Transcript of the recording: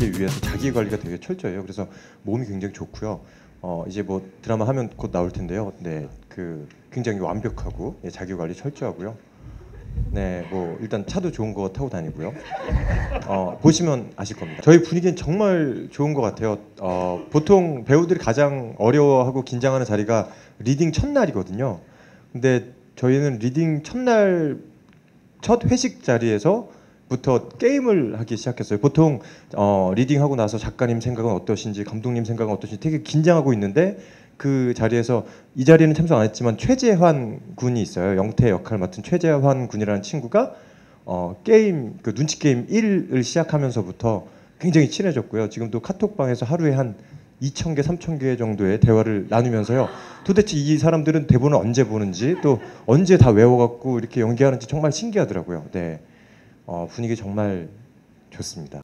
보이기 위해서 자기 관리가 되게 철저해요. 그래서 몸이 굉장히 좋고요. 어 이제 뭐 드라마 하면 곧 나올 텐데요. 네, 그 굉장히 완벽하고 예, 자기 관리 철저하고요. 네, 뭐 일단 차도 좋은 거 타고 다니고요. 어, 보시면 아실 겁니다. 저희 분위기는 정말 좋은 것 같아요. 어, 보통 배우들이 가장 어려워하고 긴장하는 자리가 리딩 첫날이거든요. 근데 저희는 리딩 첫날 첫 회식 자리에서 부터 게임을 하기 시작했어요. 보통 어, 리딩하고 나서 작가님 생각은 어떠신지, 감독님 생각은 어떠신지 되게 긴장하고 있는데 그 자리에서 이 자리는 참석 안 했지만 최재환 군이 있어요. 영태 역할 맡은 최재환 군이라는 친구가 어, 게임 그 눈치 게임 1을 시작하면서부터 굉장히 친해졌고요. 지금도 카톡방에서 하루에 한 2,000개, 3,000개 정도의 대화를 나누면서요. 도대체 이 사람들은 대본을 언제 보는지 또 언제 다 외워갖고 이렇게 연기하는지 정말 신기하더라고요. 네, 어, 분위기 정말 좋습니다.